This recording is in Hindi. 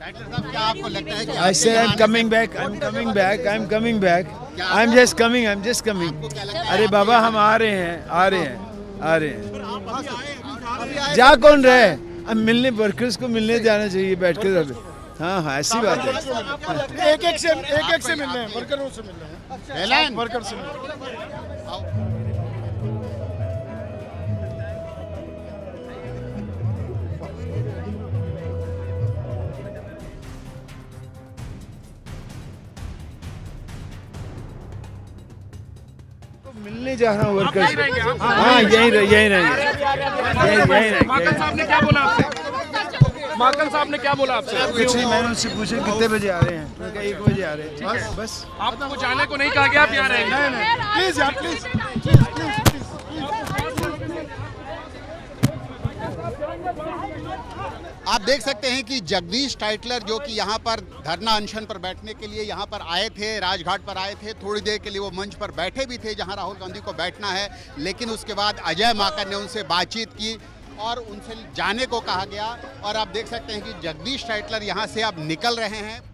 I आपके said I'm coming back. I'm coming back. I'm coming back. I'm just coming. I'm just coming. है अरे बाबा हम आ रहे हैं आ रहे हैं आ रहे हैं जा कौन रहे अब मिलने वर्कर्स को मिलने जाना चाहिए बैठकर अब हाँ हाँ ऐसी बात है एक एक से एक एक से मिलने हैं वर्करों से मिलने हैं एलन वर्कर से मिलने हैं। मिलने जा रहा हूँ वर्कर्स हाँ यही रहे यही रहे माकन साहब ने क्या बोला आपसे? माकन साहब ने क्या बोला आपसे? कुछ नहीं मैंने उनसे पूछा कितने बजे आ रहे हैं? मैंने एक बजे आ रहे हैं। बस बस। आपको जाने को नहीं कहा गया आप यहाँ रहेंगे प्लीज़ यार प्लीज़ आप देख सकते हैं कि जगदीश टाइटलर जो कि यहाँ पर धरना अनशन पर बैठने के लिए यहाँ पर आए थे, राजघाट पर आए थे, थोड़ी देर के लिए वो मंच पर बैठे भी थे जहाँ राहुल गांधी को बैठना है, लेकिन उसके बाद अजय माकर ने उनसे बातचीत की और उनसे जाने को कहा गया। और आप देख सकते हैं कि जगदीश टाइटलर यहाँ से अब निकल रहे हैं।